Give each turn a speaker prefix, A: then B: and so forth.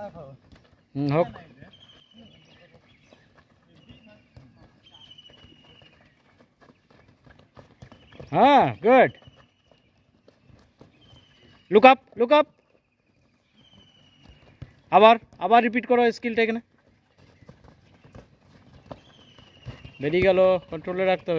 A: হোক হ্যাঁ good look up look up আবার আবার রিপিট করো স্কিলটা এখানে বেরিয়ে গেল কন্ট্রোলে রাখতে হবে